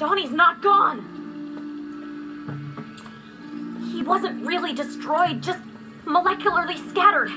Donnie's not gone. He wasn't really destroyed, just molecularly scattered.